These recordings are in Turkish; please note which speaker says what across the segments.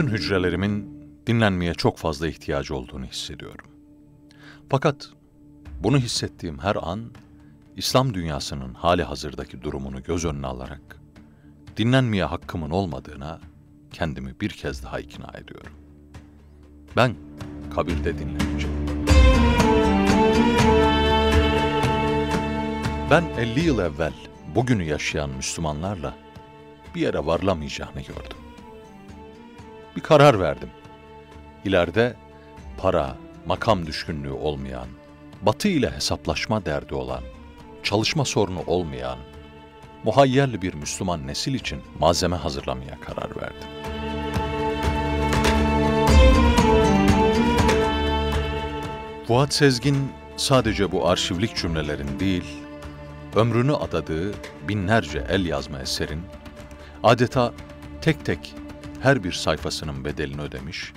Speaker 1: Bütün hücrelerimin dinlenmeye çok fazla ihtiyacı olduğunu hissediyorum. Fakat bunu hissettiğim her an İslam dünyasının hali hazırdaki durumunu göz önüne alarak dinlenmeye hakkımın olmadığına kendimi bir kez daha ikna ediyorum. Ben kabirde dinleneceğim. Ben 50 yıl evvel bugünü yaşayan Müslümanlarla bir yere varlamayacağını gördüm. Bir karar verdim. İleride para, makam düşkünlüğü olmayan, batı ile hesaplaşma derdi olan, çalışma sorunu olmayan, muhayyerli bir Müslüman nesil için malzeme hazırlamaya karar verdim. Fuat Sezgin sadece bu arşivlik cümlelerin değil, ömrünü adadığı binlerce el yazma eserin adeta tek tek her bir sayfasının bedelini ödemiş,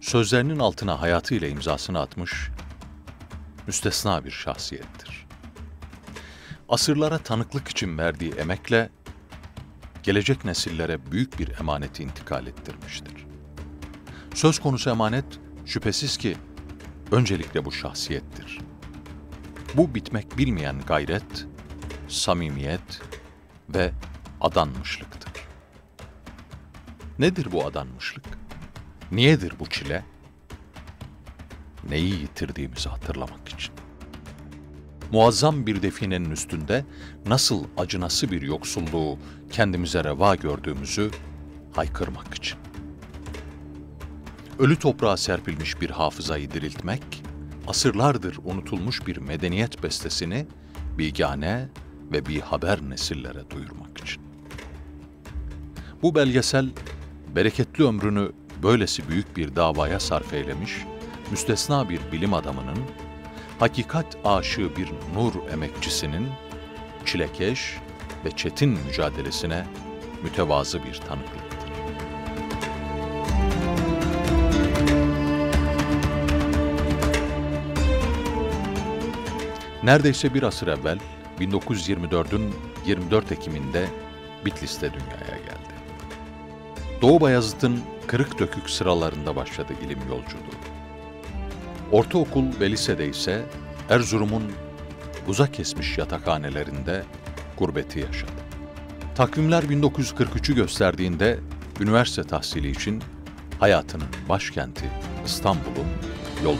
Speaker 1: sözlerinin altına hayatıyla imzasını atmış, müstesna bir şahsiyettir. Asırlara tanıklık için verdiği emekle, gelecek nesillere büyük bir emaneti intikal ettirmiştir. Söz konusu emanet, şüphesiz ki, öncelikle bu şahsiyettir. Bu bitmek bilmeyen gayret, samimiyet ve adanmışlıktır. Nedir bu adanmışlık? Niyedir bu çile? Neyi yitirdiğimizi hatırlamak için. Muazzam bir definenin üstünde nasıl acınası bir yoksulluğu kendimize reva gördüğümüzü haykırmak için. Ölü toprağa serpilmiş bir hafızayı diriltmek, asırlardır unutulmuş bir medeniyet bestesini bigane ve bir haber nesillere duyurmak için. Bu belgesel bereketli ömrünü böylesi büyük bir davaya sarf eylemiş, müstesna bir bilim adamının, hakikat aşığı bir nur emekçisinin, çilekeş ve çetin mücadelesine mütevazı bir tanıklıktır. Neredeyse bir asır evvel 1924'ün 24 Ekim'inde Bitlis'te dünyaya geldi. Doğu Bayazıt'ın kırık dökük sıralarında başladı ilim yolculuğu. Ortaokul ve lisede ise Erzurum'un buza kesmiş yatakhanelerinde gurbeti yaşadı. Takvimler 1943'ü gösterdiğinde üniversite tahsili için hayatının başkenti İstanbul'un yol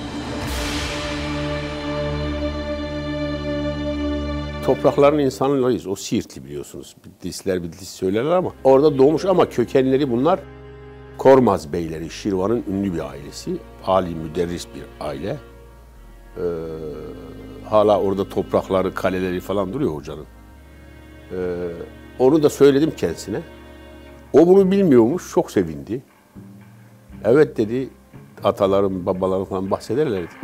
Speaker 2: Toprakların insanlarıyız. O Siirtli biliyorsunuz. Bitlisler Bitlis söylerler ama orada doğmuş ama kökenleri bunlar Kormaz Beyleri, Şirvan'ın ünlü bir ailesi. Ali müderris bir aile. Ee, hala orada toprakları, kaleleri falan duruyor hocanın. Ee, onu da söyledim kendisine. O bunu bilmiyormuş, çok sevindi. Evet dedi, atalarım, babalarım falan bahsederlerdi.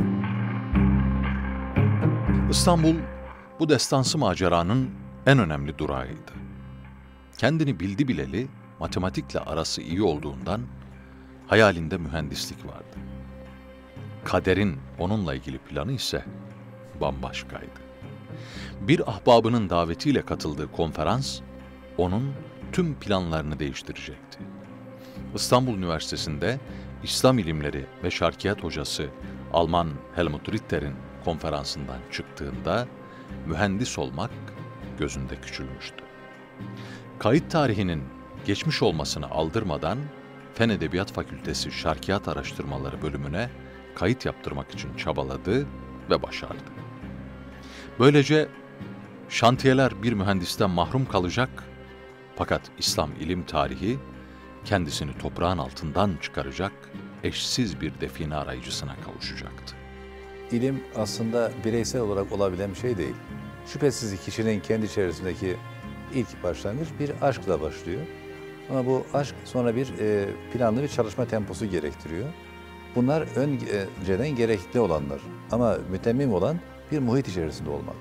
Speaker 1: İstanbul bu destansı maceranın en önemli durağıydı. Kendini bildi bileli matematikle arası iyi olduğundan hayalinde mühendislik vardı. Kaderin onunla ilgili planı ise bambaşkaydı. Bir ahbabının davetiyle katıldığı konferans onun tüm planlarını değiştirecekti. İstanbul Üniversitesi'nde İslam ilimleri ve şarkiyat hocası Alman Helmut Ritter'in konferansından çıktığında mühendis olmak gözünde küçülmüştü. Kayıt tarihinin geçmiş olmasını aldırmadan Fen Edebiyat Fakültesi Şarkiyat Araştırmaları bölümüne kayıt yaptırmak için çabaladı ve başardı. Böylece şantiyeler bir mühendisten mahrum kalacak fakat İslam ilim tarihi kendisini toprağın altından çıkaracak eşsiz bir define arayıcısına kavuşacaktı.
Speaker 3: İlim aslında bireysel olarak olabilen bir şey değil. Şüphesiz kişinin kendi içerisindeki ilk başlangıç bir aşkla başlıyor. Ama bu aşk sonra bir e, planlı bir çalışma temposu gerektiriyor. Bunlar önceden gerekli olanlar. Ama mütemmim olan bir muhit içerisinde olmak.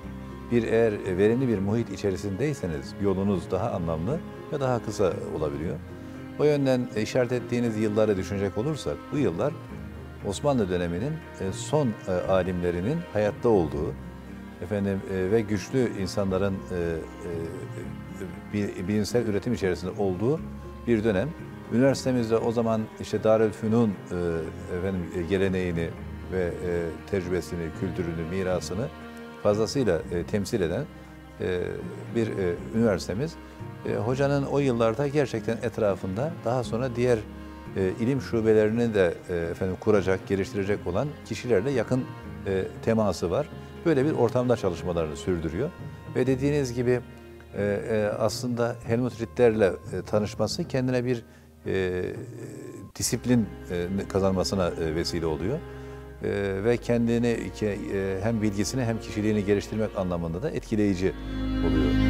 Speaker 3: Bir eğer verimli bir muhit içerisindeyseniz yolunuz daha anlamlı ve daha kısa olabiliyor. O yönden işaret ettiğiniz yılları düşünecek olursak bu yıllar Osmanlı döneminin e, son e, alimlerinin hayatta olduğu efendim e, ve güçlü insanların bilimsel üretim içerisinde olduğu bir dönem. Üniversitemizde o zaman işte Darülfünun efendim geleneğini ve tecrübesini, kültürünü, mirasını fazlasıyla temsil eden bir üniversitemiz. Hocanın o yıllarda gerçekten etrafında daha sonra diğer e, ilim şubelerini de e, efendim kuracak, geliştirecek olan kişilerle yakın e, teması var. Böyle bir ortamda çalışmalarını sürdürüyor. Ve dediğiniz gibi e, e, aslında Helmut Ritter'le e, tanışması kendine bir e, disiplin e, kazanmasına e, vesile oluyor. E, ve kendini ke- e, hem bilgisini hem kişiliğini geliştirmek anlamında da etkileyici oluyor.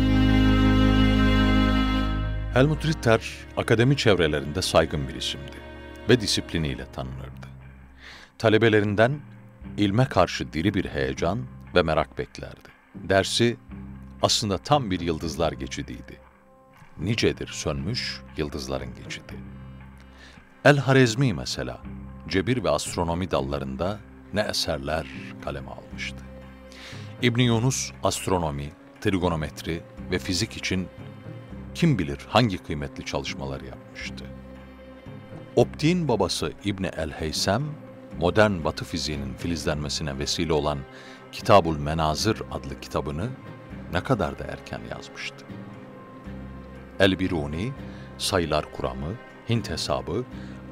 Speaker 1: Helmut Ritter akademi çevrelerinde saygın bir isimdi ve disipliniyle tanınırdı. Talebelerinden ilme karşı diri bir heyecan ve merak beklerdi. Dersi aslında tam bir yıldızlar geçidiydi. Nicedir sönmüş yıldızların geçidi. El Harezmi mesela cebir ve astronomi dallarında ne eserler kaleme almıştı. İbn Yunus astronomi, trigonometri ve fizik için kim bilir hangi kıymetli çalışmalar yapmıştı. Optiğin babası İbni el-Heysem, modern batı fiziğinin filizlenmesine vesile olan Kitabul Menazır adlı kitabını ne kadar da erken yazmıştı. El-Biruni, sayılar kuramı, Hint hesabı,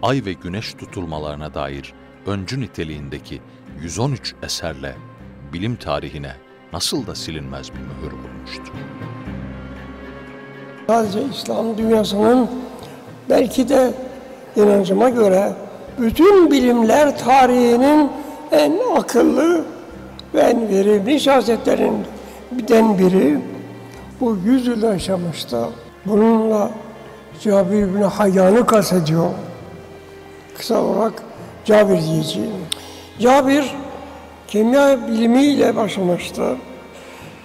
Speaker 1: ay ve güneş tutulmalarına dair öncü niteliğindeki 113 eserle bilim tarihine nasıl da silinmez bir mühür vurmuştu.
Speaker 4: Sadece İslam dünyasının belki de inancıma göre bütün bilimler tarihinin en akıllı ve en verimli şahsiyetlerinden biri bu yüzyılda yaşamıştı. Bununla Cabir bin Hayyan'ı kastediyor. Kısa olarak Cabir diyeceğim. Cabir kimya bilimiyle başlamıştı.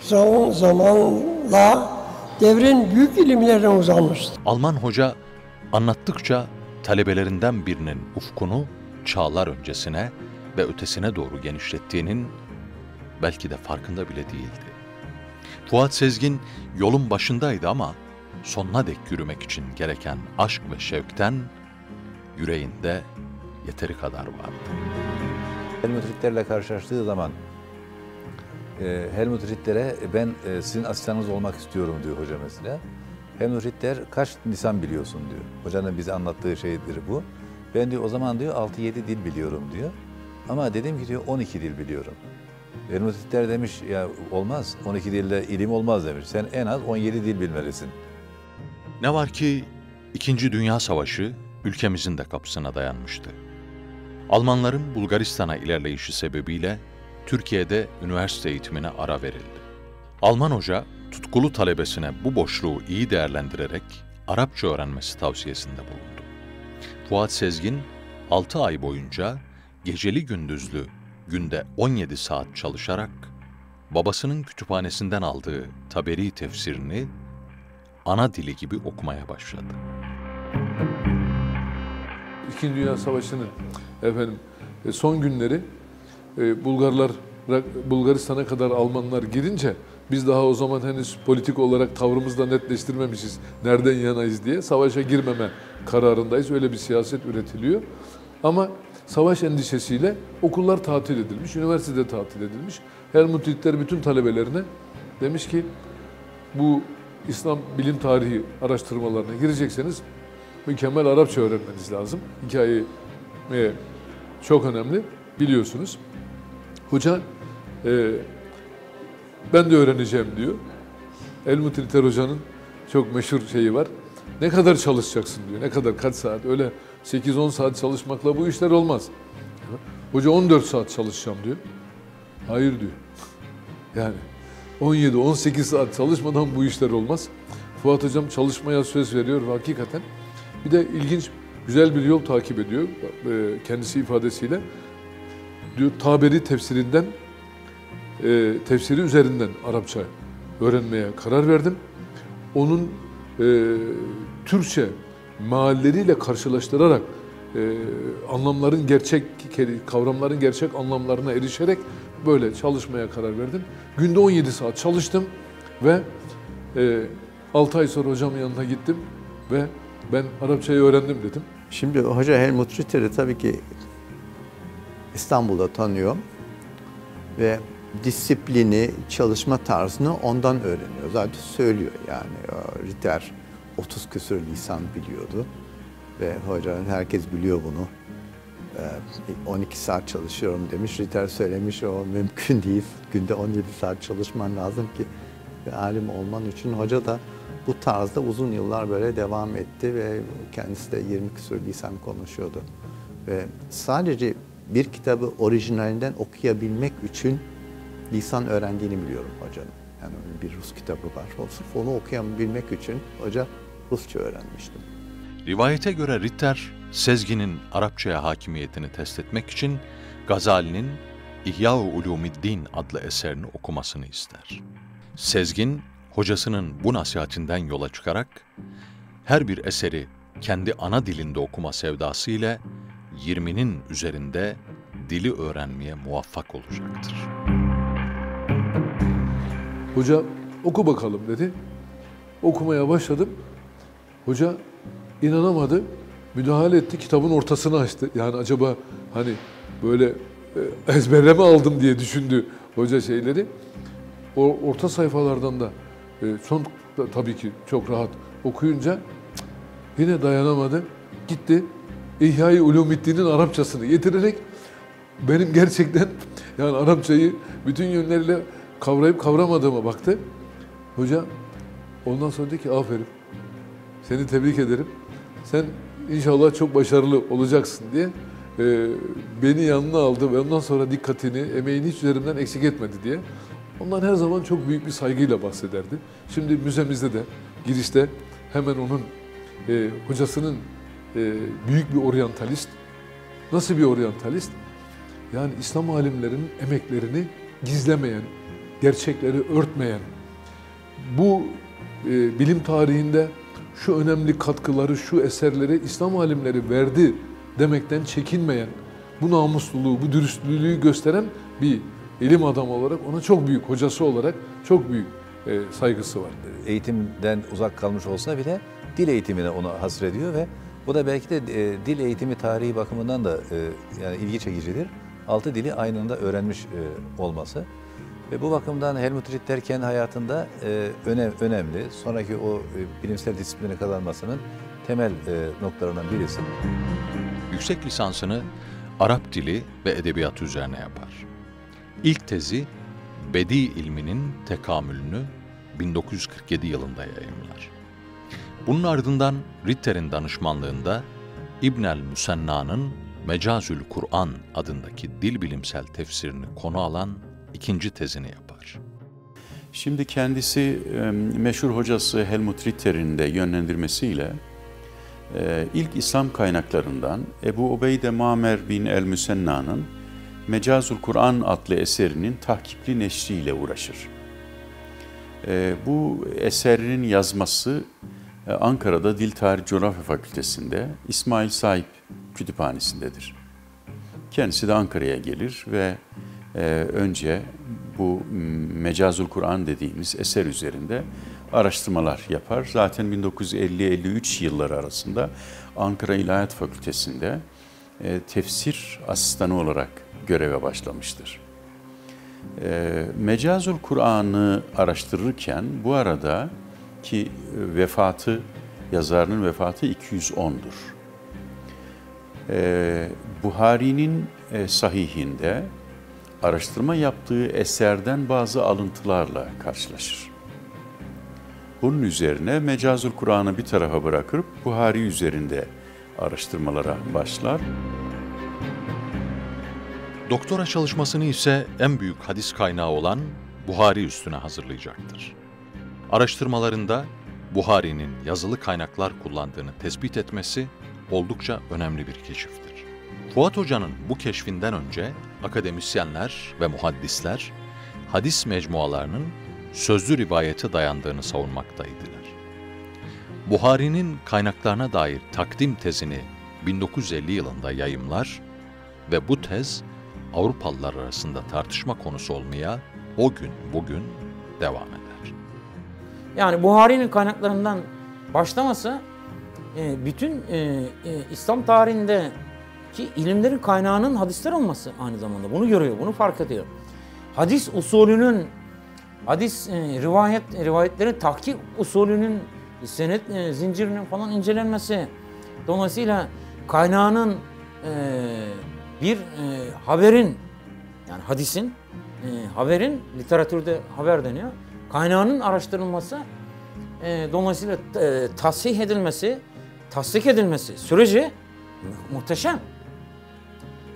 Speaker 4: Zaman zamanla devrin büyük ilimlerine uzanmıştı.
Speaker 1: Alman hoca anlattıkça talebelerinden birinin ufkunu çağlar öncesine ve ötesine doğru genişlettiğinin belki de farkında bile değildi. Fuat Sezgin yolun başındaydı ama sonuna dek yürümek için gereken aşk ve şevkten yüreğinde yeteri kadar vardı.
Speaker 3: Helmut Ritter'le karşılaştığı zaman e, Helmut Ritter'e ben e, sizin asistanınız olmak istiyorum diyor hoca mesela. Helmut Ritter kaç lisan biliyorsun diyor. Hocanın bize anlattığı şeydir bu. Ben diyor o zaman diyor 6-7 dil biliyorum diyor. Ama dedim ki diyor 12 dil biliyorum. Helmut Ritter demiş ya olmaz 12 dilde ilim olmaz demiş. Sen en az 17 dil bilmelisin.
Speaker 1: Ne var ki İkinci Dünya Savaşı ülkemizin de kapısına dayanmıştı. Almanların Bulgaristan'a ilerleyişi sebebiyle Türkiye'de üniversite eğitimine ara verildi. Alman hoca tutkulu talebesine bu boşluğu iyi değerlendirerek Arapça öğrenmesi tavsiyesinde bulundu. Fuat Sezgin 6 ay boyunca geceli gündüzlü günde 17 saat çalışarak babasının kütüphanesinden aldığı Taberi tefsirini ana dili gibi okumaya başladı.
Speaker 5: İkinci Dünya Savaşı'nın efendim e, son günleri Bulgarlar Bulgaristan'a kadar Almanlar girince biz daha o zaman henüz politik olarak tavrımızı da netleştirmemişiz. Nereden yanayız diye savaşa girmeme kararındayız. Öyle bir siyaset üretiliyor. Ama savaş endişesiyle okullar tatil edilmiş, üniversitede tatil edilmiş. Helmut Ritter bütün talebelerine demiş ki bu İslam bilim tarihi araştırmalarına girecekseniz mükemmel Arapça öğrenmeniz lazım. Hikaye e, çok önemli biliyorsunuz. Hoca e, ben de öğreneceğim diyor. Helmut Ritter hocanın çok meşhur şeyi var. Ne kadar çalışacaksın diyor. Ne kadar kaç saat öyle 8-10 saat çalışmakla bu işler olmaz. Hoca 14 saat çalışacağım diyor. Hayır diyor. Yani 17-18 saat çalışmadan bu işler olmaz. Fuat Hocam çalışmaya söz veriyor ve hakikaten bir de ilginç, güzel bir yol takip ediyor e, kendisi ifadesiyle. Diyor taberi tefsirinden, e, tefsiri üzerinden Arapça öğrenmeye karar verdim. Onun e, Türkçe mealleriyle karşılaştırarak e, anlamların gerçek, kavramların gerçek anlamlarına erişerek böyle çalışmaya karar verdim. Günde 17 saat çalıştım ve e, 6 ay sonra hocamın yanına gittim ve ben Arapçayı öğrendim dedim.
Speaker 6: Şimdi Hoca Helmut Ritter'i tabii ki İstanbul'da tanıyor ve disiplini, çalışma tarzını ondan öğreniyor. Zaten söylüyor yani Ritter 30 küsur lisan biliyordu ve hocanın herkes biliyor bunu. 12 saat çalışıyorum demiş. Ritter söylemiş o mümkün değil. Günde 17 saat çalışman lazım ki alim olman için. Hoca da bu tarzda uzun yıllar böyle devam etti ve kendisi de 20 küsur lisan konuşuyordu. Ve sadece bir kitabı orijinalinden okuyabilmek için lisan öğrendiğini biliyorum hocanın. Yani bir Rus kitabı var. Sırf onu okuyabilmek için hoca Rusça öğrenmiştim.
Speaker 1: Rivayete göre Ritter, Sezgin'in Arapçaya hakimiyetini test etmek için Gazali'nin İhya-u Ulumiddin adlı eserini okumasını ister. Sezgin, hocasının bu nasihatinden yola çıkarak her bir eseri kendi ana dilinde okuma sevdası ile 20'nin üzerinde dili öğrenmeye muvaffak olacaktır.
Speaker 5: Hoca oku bakalım dedi. Okumaya başladım. Hoca inanamadı. Müdahale etti. Kitabın ortasını açtı. Yani acaba hani böyle e, ezberleme aldım diye düşündü hoca şeyleri. O orta sayfalardan da e, son tabii ki çok rahat okuyunca yine dayanamadı. Gitti. İhya-i Ulumiddin'in Arapçasını getirerek benim gerçekten yani Arapçayı bütün yönleriyle kavrayıp kavramadığıma baktı. Hoca ondan sonra dedi ki aferin. Seni tebrik ederim. Sen inşallah çok başarılı olacaksın diye e, beni yanına aldı ve ondan sonra dikkatini, emeğini hiç üzerimden eksik etmedi diye. Ondan her zaman çok büyük bir saygıyla bahsederdi. Şimdi müzemizde de girişte hemen onun e, hocasının büyük bir oryantalist. Nasıl bir oryantalist? Yani İslam alimlerinin emeklerini gizlemeyen, gerçekleri örtmeyen, bu e, bilim tarihinde şu önemli katkıları, şu eserleri İslam alimleri verdi demekten çekinmeyen, bu namusluluğu, bu dürüstlüğü gösteren bir ilim adamı olarak ona çok büyük hocası olarak çok büyük e, saygısı var.
Speaker 3: Eğitimden uzak kalmış olsa bile dil eğitimine onu hasrediyor ve bu da belki de e, dil eğitimi tarihi bakımından da e, yani ilgi çekicidir. Altı dili aynı anda öğrenmiş e, olması. Ve bu bakımdan Helmut Ritter kendi hayatında e, önem, önemli. Sonraki o e, bilimsel disiplini kazanmasının temel e, noktalarından birisi.
Speaker 1: Yüksek lisansını Arap dili ve edebiyatı üzerine yapar. İlk tezi Bedi ilminin tekamülünü 1947 yılında yayımlar. Bunun ardından Ritter'in danışmanlığında İbnel Müsenna'nın Mecazül Kur'an adındaki dil bilimsel tefsirini konu alan ikinci tezini yapar.
Speaker 7: Şimdi kendisi meşhur hocası Helmut Ritter'in de yönlendirmesiyle ilk İslam kaynaklarından Ebu Ubeyde Mamer bin el-Müsenna'nın Mecazul Kur'an adlı eserinin tahkipli neşriyle uğraşır. Bu eserinin yazması Ankara'da Dil Tarih Coğrafya Fakültesi'nde İsmail Sahip Kütüphanesi'ndedir. Kendisi de Ankara'ya gelir ve önce bu Mecazul Kur'an dediğimiz eser üzerinde araştırmalar yapar. Zaten 1950-53 yılları arasında Ankara İlahiyat Fakültesi'nde tefsir asistanı olarak göreve başlamıştır. Mecazul Kur'an'ı araştırırken bu arada ki vefatı, yazarının vefatı 210'dur. Buhari'nin sahihinde araştırma yaptığı eserden bazı alıntılarla karşılaşır. Bunun üzerine Mecazul Kur'an'ı bir tarafa bırakıp Buhari üzerinde araştırmalara başlar.
Speaker 1: Doktora çalışmasını ise en büyük hadis kaynağı olan Buhari üstüne hazırlayacaktır. Araştırmalarında Buhari'nin yazılı kaynaklar kullandığını tespit etmesi oldukça önemli bir keşiftir. Fuat Hoca'nın bu keşfinden önce akademisyenler ve muhaddisler hadis mecmualarının sözlü rivayete dayandığını savunmaktaydılar. Buhari'nin kaynaklarına dair takdim tezini 1950 yılında yayımlar ve bu tez Avrupalılar arasında tartışma konusu olmaya o gün bugün devam eder.
Speaker 8: Yani Buhari'nin kaynaklarından başlaması e, bütün e, e, İslam tarihindeki ilimlerin kaynağının hadisler olması aynı zamanda. Bunu görüyor, bunu fark ediyor. Hadis usulünün, hadis rivayet rivayetlerin tahkik usulünün senet zincirinin falan incelenmesi. Dolayısıyla kaynağının bir haberin yani hadisin haberin literatürde haber deniyor. Kaynağının araştırılması e, dolayısıyla e, tasih edilmesi, tasdik edilmesi süreci mu- muhteşem.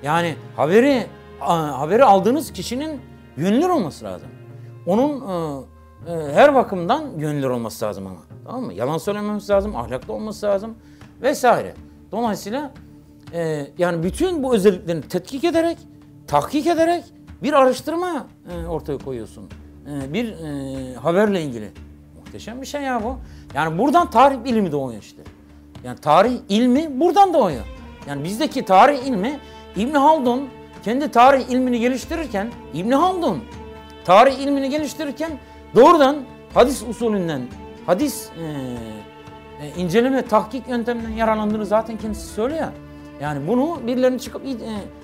Speaker 8: Yani haberi a- haberi aldığınız kişinin güvenilir olması lazım. Onun e, e, her bakımdan güvenilir olması lazım ama. Tamam mı? Yalan söylememesi lazım, ahlaklı olması lazım vesaire. Dolayısıyla e, yani bütün bu özelliklerini tetkik ederek, tahkik ederek bir araştırma e, ortaya koyuyorsun. E, bir e, haberle ilgili. Muhteşem bir şey ya bu. Yani buradan tarih ilmi doğuyor işte. Yani tarih ilmi buradan doğuyor. Yani bizdeki tarih ilmi İbn Haldun kendi tarih ilmini geliştirirken İbn Haldun tarih ilmini geliştirirken doğrudan hadis usulünden, hadis e, e, inceleme, tahkik yönteminden yararlandığını zaten kendisi söylüyor. Yani bunu birilerinin çıkıp e,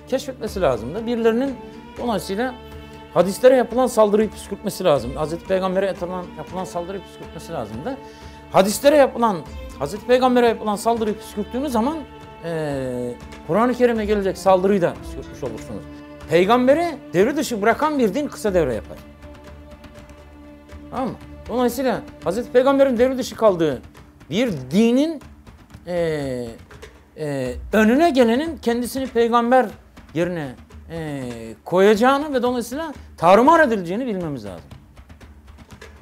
Speaker 8: keşfetmesi lazımdı. Birilerinin dolayısıyla hadislere yapılan saldırıyı püskürtmesi lazım. Hazreti Peygamber'e yapılan, yapılan saldırıyı püskürtmesi lazımdı. Hadislere yapılan, Hazreti Peygamber'e yapılan saldırıyı püskürttüğünüz zaman eee Kur'an-ı Kerim'e gelecek saldırıyı da püskürtmüş olursunuz. Peygamberi devre dışı bırakan bir din kısa devre yapar. Tamam mı? Dolayısıyla Hazreti Peygamber'in devre dışı kaldığı bir dinin eee, eee, önüne gelenin kendisini peygamber yerine eee, koyacağını ve dolayısıyla tarumar edileceğini bilmemiz lazım.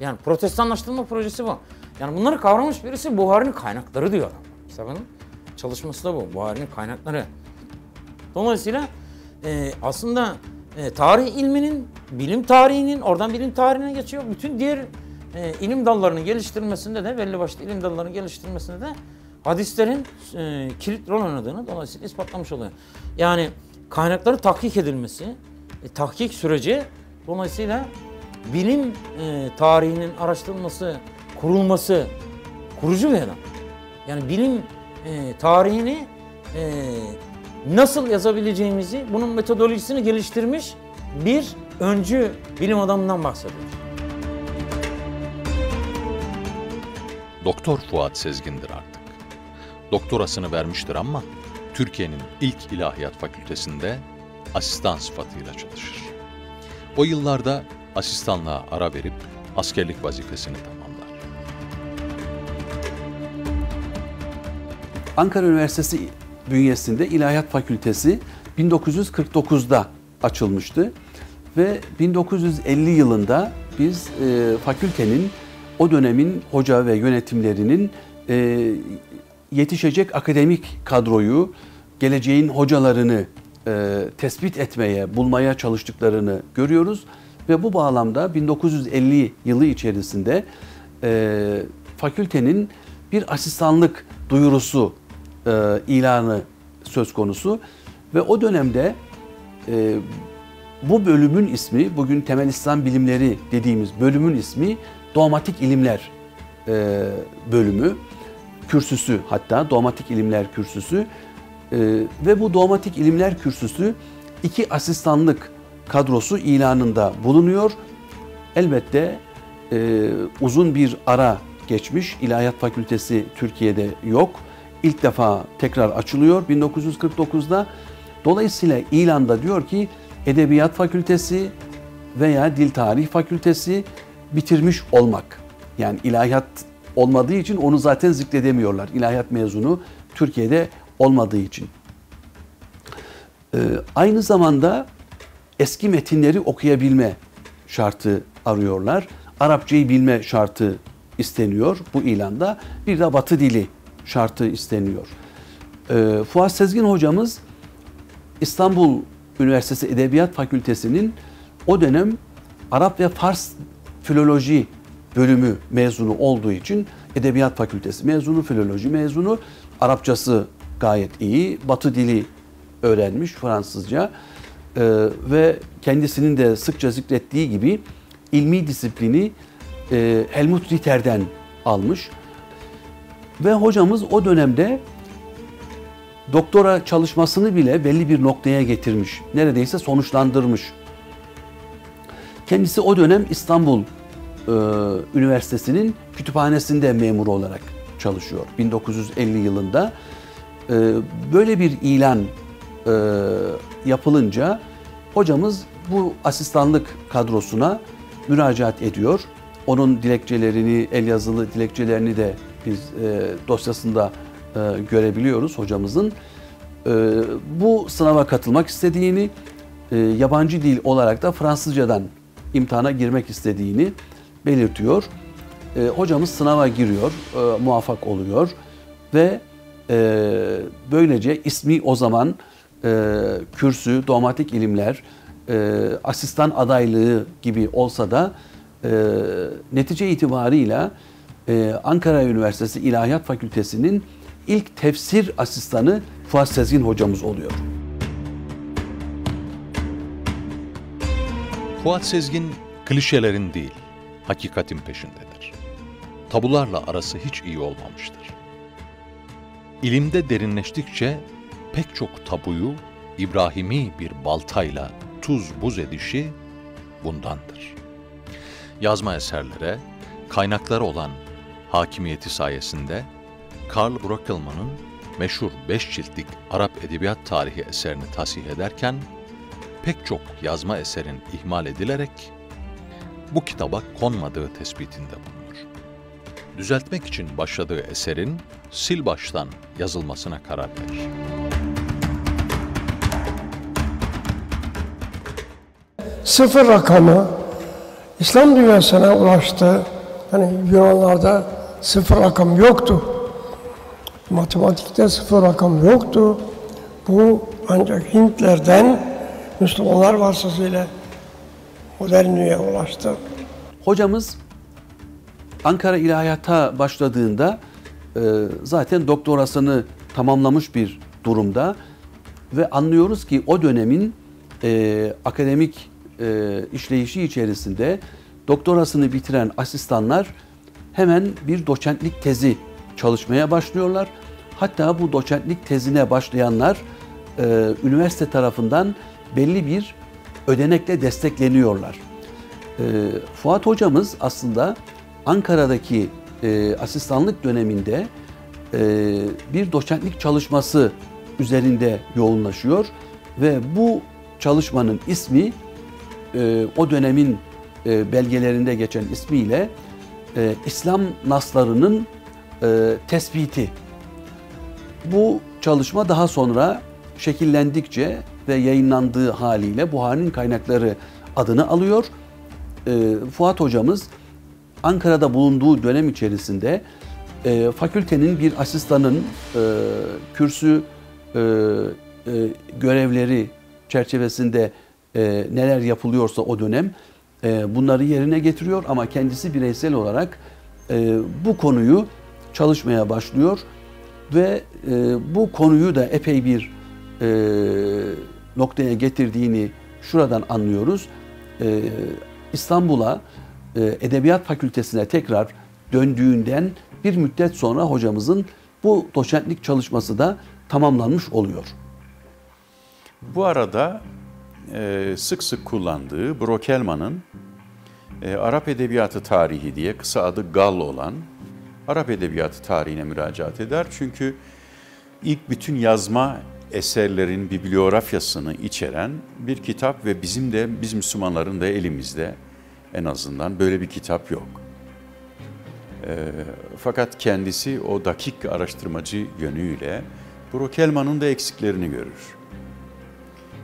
Speaker 8: Yani protestanlaştırma projesi bu. Yani bunları kavramış birisi Buhari'nin kaynakları diyor. Kitabın çalışması da bu. Buhari'nin kaynakları. Dolayısıyla e, aslında e, tarih ilminin, bilim tarihinin, oradan bilim tarihine geçiyor. Bütün diğer e, ilim dallarının geliştirilmesinde de, belli başlı ilim dallarının geliştirilmesinde de hadislerin e, kilit rol oynadığını dolayısıyla ispatlamış oluyor. Yani kaynakları tahkik edilmesi, e, tahkik süreci dolayısıyla bilim e, tarihinin araştırılması, kurulması, kurucu bir adam. Yani bilim e, tarihini e, nasıl yazabileceğimizi, bunun metodolojisini geliştirmiş bir öncü bilim adamından bahsediyoruz.
Speaker 1: Doktor Fuat Sezgin'dir artık. Doktorasını vermiştir ama Türkiye'nin ilk ilahiyat fakültesinde asistan sıfatıyla çalışır. O yıllarda asistanlığa ara verip askerlik vazifesini tamamlar.
Speaker 9: Ankara Üniversitesi bünyesinde İlahiyat Fakültesi 1949'da açılmıştı ve 1950 yılında biz e, fakültenin o dönemin hoca ve yönetimlerinin e, yetişecek akademik kadroyu, geleceğin hocalarını e, tespit etmeye, bulmaya çalıştıklarını görüyoruz. Ve bu bağlamda 1950 yılı içerisinde e, fakültenin bir asistanlık duyurusu e, ilanı söz konusu. Ve o dönemde e, bu bölümün ismi bugün temel İslam bilimleri dediğimiz bölümün ismi dogmatik ilimler e, bölümü kürsüsü hatta dogmatik ilimler kürsüsü e, ve bu dogmatik ilimler kürsüsü iki asistanlık kadrosu ilanında bulunuyor. Elbette e, uzun bir ara geçmiş. İlahiyat Fakültesi Türkiye'de yok. İlk defa tekrar açılıyor 1949'da. Dolayısıyla ilanda diyor ki Edebiyat Fakültesi veya Dil Tarih Fakültesi bitirmiş olmak. Yani ilahiyat olmadığı için onu zaten zikredemiyorlar. İlahiyat mezunu Türkiye'de olmadığı için. Ee, aynı zamanda eski metinleri okuyabilme şartı arıyorlar. Arapçayı bilme şartı isteniyor bu ilanda. Bir de Batı dili şartı isteniyor. Ee, Fuat Sezgin hocamız İstanbul Üniversitesi Edebiyat Fakültesi'nin o dönem Arap ve Fars filoloji bölümü mezunu olduğu için Edebiyat Fakültesi mezunu, filoloji mezunu, Arapçası gayet iyi, Batı dili öğrenmiş Fransızca Ee, ve kendisinin de sıkça zikrettiği gibi ilmi disiplini e, Helmut Ritter'den almış. Ve hocamız o dönemde doktora çalışmasını bile belli bir noktaya getirmiş. Neredeyse sonuçlandırmış. Kendisi o dönem İstanbul e, Üniversitesi'nin kütüphanesinde memur olarak çalışıyor. 1950 yılında e, böyle bir ilan e, yapılınca hocamız bu asistanlık kadrosuna müracaat ediyor. Onun dilekçelerini, el yazılı dilekçelerini de biz e, dosyasında e, görebiliyoruz hocamızın. E, bu sınava katılmak istediğini, e, yabancı dil olarak da Fransızcadan imtihana girmek istediğini belirtiyor. E, hocamız sınava giriyor, e, muvaffak oluyor ve e, böylece ismi o zaman e, kürsü, dogmatik ilimler, e, asistan adaylığı gibi olsa da e, netice itibarıyla e, Ankara Üniversitesi İlahiyat Fakültesi'nin ilk tefsir asistanı Fuat Sezgin hocamız oluyor.
Speaker 1: Fuat Sezgin klişelerin değil, hakikatin peşindedir. Tabularla arası hiç iyi olmamıştır. İlimde derinleştikçe pek çok tabuyu İbrahimi bir baltayla tuz buz edişi bundandır. Yazma eserlere, kaynakları olan hakimiyeti sayesinde Karl Brockelmann'ın meşhur beş ciltlik Arap Edebiyat Tarihi eserini tasih ederken, pek çok yazma eserin ihmal edilerek bu kitaba konmadığı tespitinde bulunur. Düzeltmek için başladığı eserin sil baştan yazılmasına karar verir.
Speaker 4: sıfır rakamı İslam dünyasına ulaştı. Hani Yunanlarda sıfır rakam yoktu. Matematikte sıfır rakam yoktu. Bu ancak Hintlerden Müslümanlar vasıtasıyla modern dünyaya ulaştı.
Speaker 9: Hocamız Ankara İlahiyat'a başladığında e, zaten doktorasını tamamlamış bir durumda ve anlıyoruz ki o dönemin e, akademik e, işleyişi içerisinde doktorasını bitiren asistanlar hemen bir doçentlik tezi çalışmaya başlıyorlar. Hatta bu doçentlik tezine başlayanlar e, üniversite tarafından belli bir ödenekle destekleniyorlar. E, Fuat hocamız aslında Ankara'daki e, asistanlık döneminde e, bir doçentlik çalışması üzerinde yoğunlaşıyor ve bu çalışmanın ismi e, o dönemin e, belgelerinde geçen ismiyle e, İslam naslarının e, tespiti. Bu çalışma daha sonra şekillendikçe ve yayınlandığı haliyle Buhari'nin kaynakları adını alıyor. E, Fuat hocamız Ankara'da bulunduğu dönem içerisinde e, fakültenin bir asistanın e, kürsü e, e, görevleri çerçevesinde e, neler yapılıyorsa o dönem e, bunları yerine getiriyor ama kendisi bireysel olarak e, bu konuyu çalışmaya başlıyor ve e, bu konuyu da epey bir e, noktaya getirdiğini şuradan anlıyoruz. E, İstanbul'a e, Edebiyat Fakültesine tekrar döndüğünden bir müddet sonra hocamızın bu doçentlik çalışması da tamamlanmış oluyor.
Speaker 7: Bu arada e, sık sık kullandığı Brokelman'ın e, Arap Edebiyatı Tarihi diye kısa adı GAL olan Arap Edebiyatı tarihine müracaat eder. Çünkü ilk bütün yazma eserlerin bibliografyasını içeren bir kitap ve bizim de biz Müslümanların da elimizde en azından böyle bir kitap yok. E, fakat kendisi o dakik araştırmacı yönüyle Brokelman'ın da eksiklerini görür.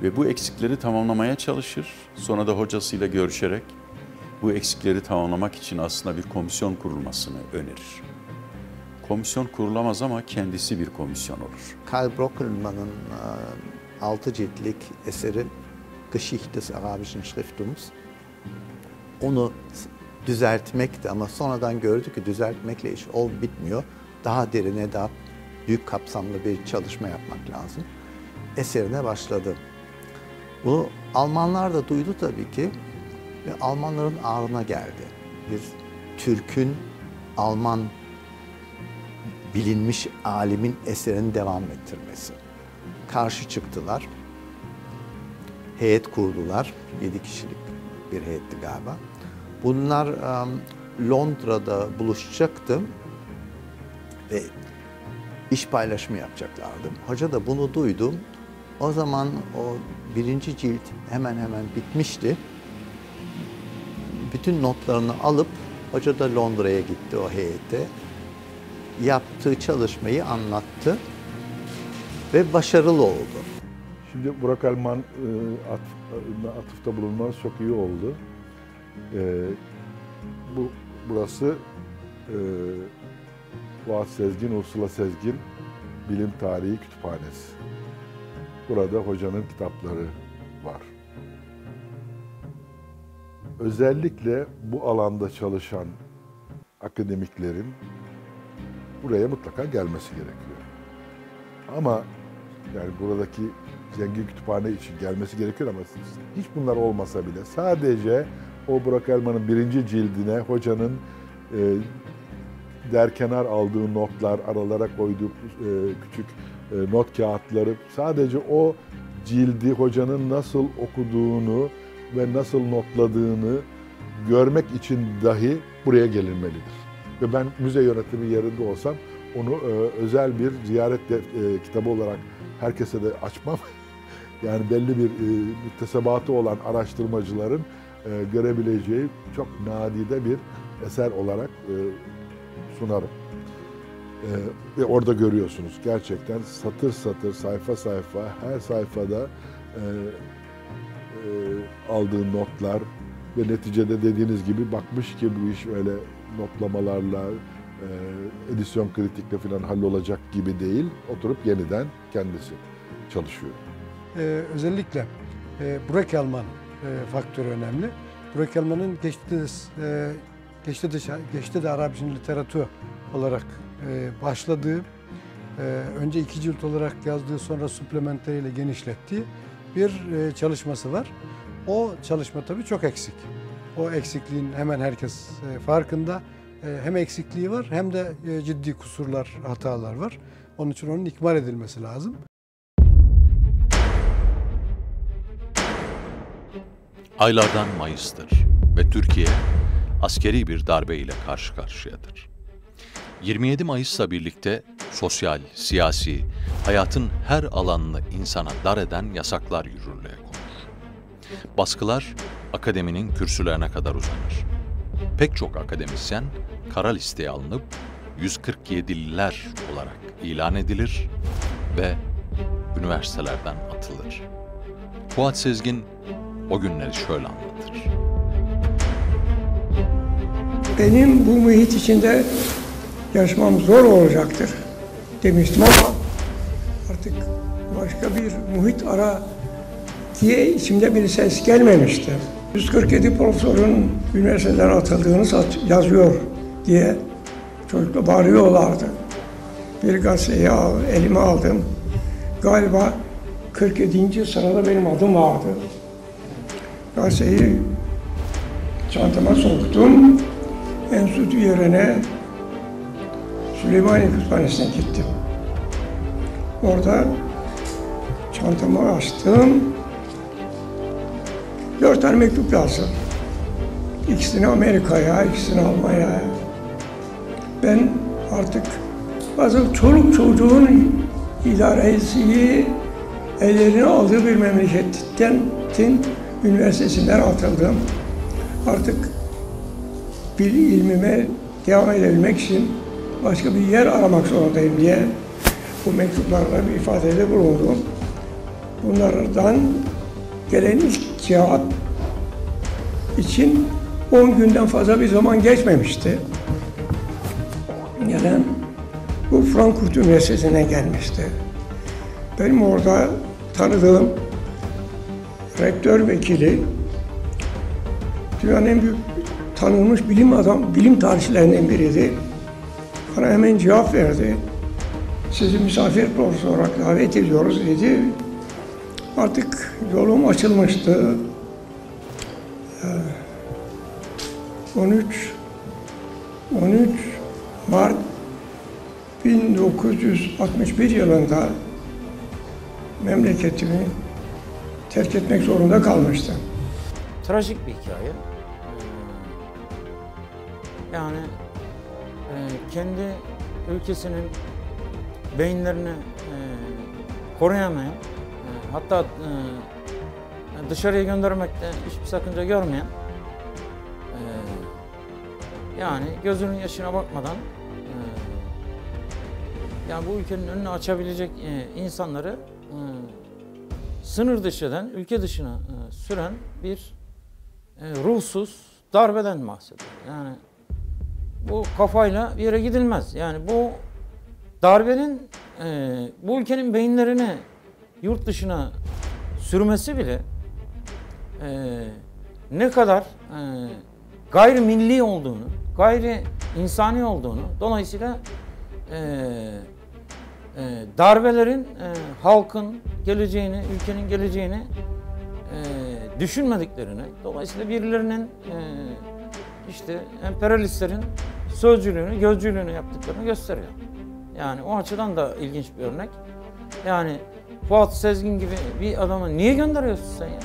Speaker 7: Ve bu eksikleri tamamlamaya çalışır. Sonra da hocasıyla görüşerek bu eksikleri tamamlamak için aslında bir komisyon kurulmasını önerir. Komisyon kurulamaz ama kendisi bir komisyon olur.
Speaker 6: Karl Brockelmann'ın e, altı ciltlik eseri Geschichte des Arabischen Schriftums. Onu düzeltmekti ama sonradan gördü ki düzeltmekle iş ol bitmiyor. Daha derine, daha büyük kapsamlı bir çalışma yapmak lazım. Eserine başladı. Bunu Almanlar da duydu tabii ki ve Almanların ağrına geldi. Bir Türk'ün Alman bilinmiş alimin eserini devam ettirmesi. Karşı çıktılar. Heyet kurdular. Yedi kişilik bir heyetti galiba. Bunlar Londra'da buluşacaktı ve iş paylaşımı yapacaklardı. Hoca da bunu duydu. O zaman o birinci cilt hemen hemen bitmişti. Bütün notlarını alıp hoca da Londra'ya gitti o heyete. Yaptığı çalışmayı anlattı ve başarılı oldu.
Speaker 10: Şimdi Burak Elman e, atıf- atıfta bulunmanız çok iyi oldu. E, bu burası e, Fuat Sezgin, Ursula Sezgin Bilim Tarihi Kütüphanesi. Burada hocanın kitapları var. Özellikle bu alanda çalışan akademiklerin buraya mutlaka gelmesi gerekiyor. Ama yani buradaki zengin kütüphane için gelmesi gerekiyor ama hiç bunlar olmasa bile sadece o Burak Elman'ın birinci cildine hocanın e, derkenar aldığı notlar, aralara koyduğu e, küçük e, not kağıtları sadece o cildi hocanın nasıl okuduğunu ve nasıl notladığını görmek için dahi buraya gelinmelidir. Ve ben müze yönetimi yerinde olsam onu e, özel bir ziyaret de- e, kitabı olarak herkese de açmam. yani belli bir e, müktesebatı olan araştırmacıların e, görebileceği çok nadide bir eser olarak e, sunarım. E, ve orada görüyorsunuz gerçekten satır satır, sayfa sayfa, her sayfada e, e, aldığı notlar ve neticede dediğiniz gibi bakmış ki bu iş öyle notlamalarla, e, edisyon kritikle falan hallolacak gibi değil. Oturup yeniden kendisi çalışıyor.
Speaker 11: Ee, özellikle e, Burak Elman e, faktörü önemli. Burak Elman'ın geçti e, geçti de, geçti de Arapçın literatür olarak e, başladığı, e, önce iki cilt olarak yazdığı sonra suplementleriyle genişlettiği bir e, çalışması var. O çalışma tabii çok eksik. O eksikliğin hemen herkes e, farkında. E, hem eksikliği var hem de e, ciddi kusurlar, hatalar var. Onun için onun ikmal edilmesi lazım.
Speaker 1: Aylardan Mayıs'tır ve Türkiye askeri bir darbe ile karşı karşıyadır. 27 Mayıs'la birlikte sosyal, siyasi, hayatın her alanını insana dar eden yasaklar yürürlüğe. Baskılar akademinin kürsülerine kadar uzanır. Pek çok akademisyen kara listeye alınıp 147'liler olarak ilan edilir ve üniversitelerden atılır. Fuat Sezgin o günleri şöyle anlatır.
Speaker 4: Benim bu muhit içinde yaşamam zor olacaktır demiştim ama artık başka bir muhit ara diye içimde bir ses gelmemişti. 147 profesörün üniversiteden atıldığını yazıyor diye çocuklar bağırıyorlardı. Bir gazeteyi al, elime aldım. Galiba 47. sırada benim adım vardı. Gazeteyi çantama soktum. Enstitü yerine Süleymaniye Kütüphanesi'ne gittim. Orada çantamı açtım. Dört tane mektup yazdım. İkisini Amerika'ya, ikisini Almanya'ya. Ben artık bazı çoluk çocuğun idaresi ellerine aldığı bir memleketten üniversitesinden atıldım. Artık bir ilmime devam edebilmek için başka bir yer aramak zorundayım diye bu mektuplarla bir ifadede bulundum. Bunlardan gelen ilk cevap için 10 günden fazla bir zaman geçmemişti. Gelen bu Frankfurt Üniversitesi'ne gelmişti. Benim orada tanıdığım rektör vekili dünyanın en büyük tanınmış bilim adam, bilim tarihçilerinden biriydi. Bana hemen cevap verdi. Sizi misafir profesör olarak davet ediyoruz dedi. Artık yolum açılmıştı. 13 13 Mart 1961 yılında memleketimi terk etmek zorunda kalmıştım.
Speaker 8: Trajik bir hikaye. Ee, Yani e, kendi ülkesinin beyinlerini e, koruyamayan, e, hatta dışarıya göndermekte hiçbir sakınca görmeyen, yani gözünün yaşına bakmadan e, yani bu ülkenin önünü açabilecek e, insanları e, sınır dışı eden, ülke dışına süren bir ruhsuz darbeden bahsediyor. Yani bu kafayla bir yere gidilmez. Yani bu darbenin bu ülkenin beyinlerini yurt dışına sürmesi bile ne kadar e, gayri milli olduğunu, gayri insani olduğunu, dolayısıyla e, e, darbelerin e, halkın geleceğini, ülkenin geleceğini e, düşünmediklerini, dolayısıyla birilerinin e, işte emperyalistlerin sözcülüğünü, gözcülüğünü yaptıklarını gösteriyor. Yani o açıdan da ilginç bir örnek. Yani Fuat Sezgin gibi bir adamı niye gönderiyorsun sen ya?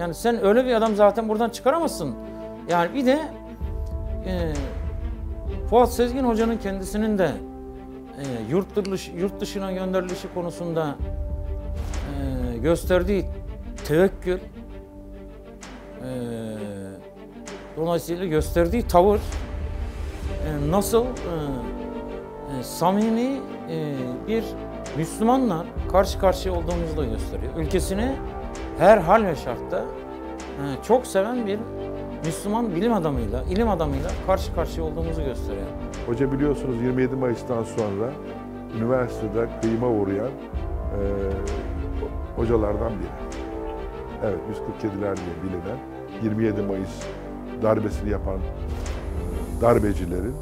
Speaker 8: Yani sen öyle bir adam zaten buradan çıkaramazsın. Yani bir de e, Fuat Sezgin hocanın kendisinin de e, yurt, dışı, yurt dışına gönderilişi konusunda e, gösterdiği tevekkül, e, dolayısıyla gösterdiği tavır e, nasıl e, e, samimi e, bir Müslümanla karşı karşıya olduğumuzu da gösteriyor. Ülkesini her hal ve şartta e, çok seven bir Müslüman bilim adamıyla, ilim adamıyla karşı karşıya olduğumuzu gösteriyor.
Speaker 10: Hoca biliyorsunuz 27 Mayıs'tan sonra üniversitede kıyıma uğrayan e, hocalardan biri. Evet 147'ler diye bilinen 27 Mayıs darbesini yapan e, darbecilerin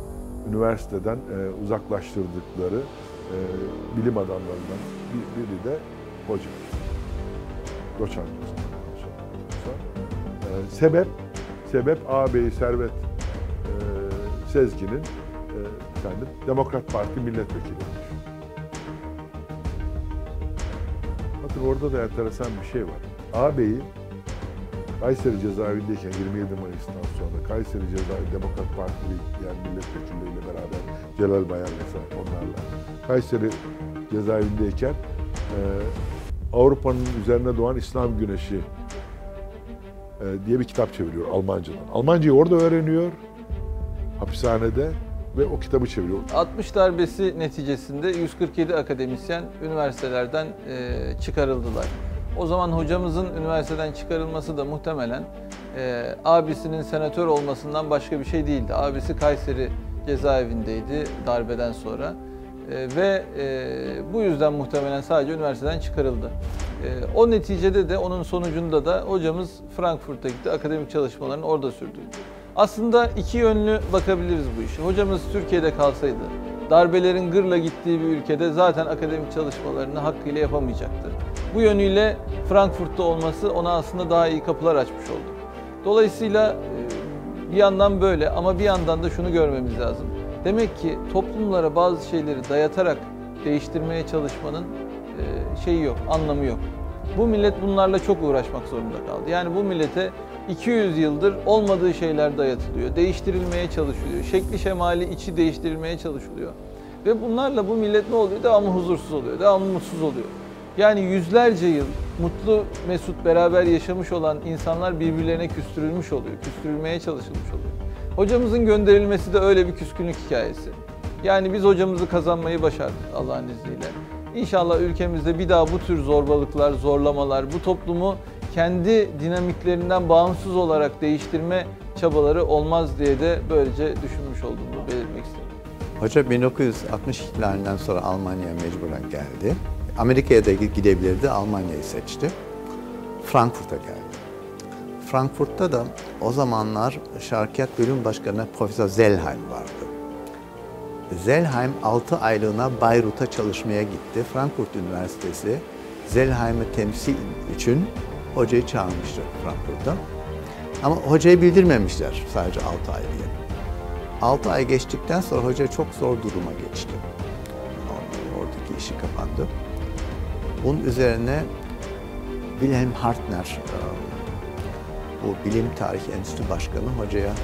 Speaker 10: üniversiteden e, uzaklaştırdıkları e, bilim adamlarından bir- biri de hoca. Doçent. E, sebep sebep ağabeyi Servet e, Sezgin'in e, efendim Demokrat Parti milletvekiliymiş. Bakın orada da enteresan bir şey var. Ağabeyi Kayseri cezaevindeyken 27 Mayıs'tan sonra Kayseri cezaevi Demokrat Partili yani milletvekilleriyle beraber Celal Bayar vesaire onlarla Kayseri cezaevindeyken e, Avrupa'nın üzerine doğan İslam güneşi diye bir kitap çeviriyor Almancadan. Almancayı orada öğreniyor hapishanede ve o kitabı çeviriyor.
Speaker 12: 60 darbesi neticesinde 147 akademisyen üniversitelerden e, çıkarıldılar. O zaman hocamızın üniversiteden çıkarılması da muhtemelen e, abisinin senatör olmasından başka bir şey değildi. Abisi Kayseri cezaevindeydi darbeden sonra E, ve e, bu yüzden muhtemelen sadece üniversiteden çıkarıldı. E, o neticede de onun sonucunda da hocamız Frankfurt'a gitti, akademik çalışmalarını orada sürdürdü. Aslında iki yönlü bakabiliriz bu işe. Hocamız Türkiye'de kalsaydı, darbelerin gırla gittiği bir ülkede zaten akademik çalışmalarını hakkıyla yapamayacaktı. Bu yönüyle Frankfurt'ta olması ona aslında daha iyi kapılar açmış oldu. Dolayısıyla e, bir yandan böyle ama bir yandan da şunu görmemiz lazım. Demek ki toplumlara bazı şeyleri dayatarak değiştirmeye çalışmanın e, şeyi yok, anlamı yok. Bu millet bunlarla çok uğraşmak zorunda kaldı. Yani bu millete 200 yıldır olmadığı şeyler dayatılıyor, değiştirilmeye çalışılıyor. Şekli şemali içi değiştirilmeye çalışılıyor. Ve bunlarla bu millet ne oluyor? Devamlı huzursuz oluyor, devamlı mutsuz oluyor. Yani yüzlerce yıl mutlu, mesut, beraber yaşamış olan insanlar birbirlerine küstürülmüş oluyor, küstürülmeye çalışılmış oluyor. Hocamızın gönderilmesi de öyle bir küskünlük hikayesi. Yani biz hocamızı kazanmayı başardık Allah'ın izniyle. İnşallah ülkemizde bir daha bu tür zorbalıklar, zorlamalar, bu toplumu kendi dinamiklerinden bağımsız olarak değiştirme çabaları olmaz diye de böylece düşünmüş olduğumu belirtmek istedim.
Speaker 6: Hoca 1960'lardan sonra Almanya'ya mecburen geldi. Amerika'ya da gidebilirdi, Almanya'yı seçti. Frankfurt'a geldi. Frankfurt'ta da o zamanlar Şarkiyat Bölüm Başkanı Profesör Zellheim vardı. Zellheim 6 aylığına Bayrut'a çalışmaya gitti. Frankfurt Üniversitesi Zellheim'i temsil için hocayı çağırmıştı Frankfurt'ta. Ama hocayı bildirmemişler sadece 6 ay diye. 6 ay geçtikten sonra hoca çok zor duruma geçti. işi kapandı. Bunun üzerine Wilhelm Hartner, e, bu Bilim Tarih Enstitü Başkanı hocaya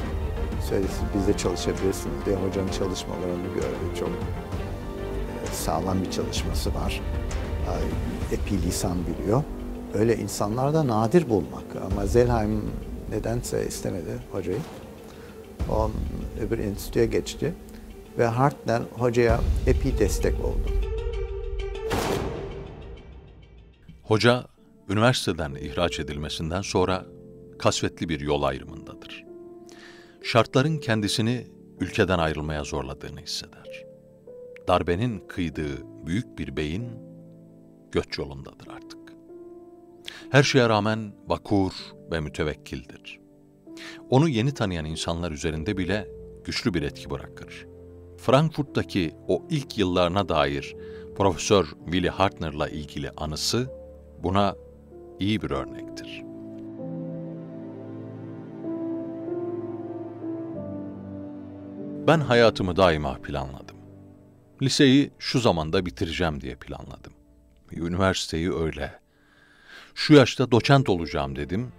Speaker 6: söyledi bizde çalışabilirsiniz diye hocanın çalışmalarını gördü. Çok e, sağlam bir çalışması var. Epi lisan biliyor. Öyle insanlar da nadir bulmak. Ama Zelheim nedense istemedi hocayı. O öbür enstitüye geçti ve Hartner hocaya epi destek oldu.
Speaker 1: Hoca, üniversiteden ihraç edilmesinden sonra kasvetli bir yol ayrımındadır. Şartların kendisini ülkeden ayrılmaya zorladığını hisseder. Darbenin kıydığı büyük bir beyin göç yolundadır artık. Her şeye rağmen vakur ve mütevekkildir. Onu yeni tanıyan insanlar üzerinde bile güçlü bir etki bırakır. Frankfurt'taki o ilk yıllarına dair Profesör Willy Hartner'la ilgili anısı buna iyi bir örnektir. Ben hayatımı daima planladım. Liseyi şu zamanda bitireceğim diye planladım. Üniversiteyi öyle. Şu yaşta doçent olacağım dedim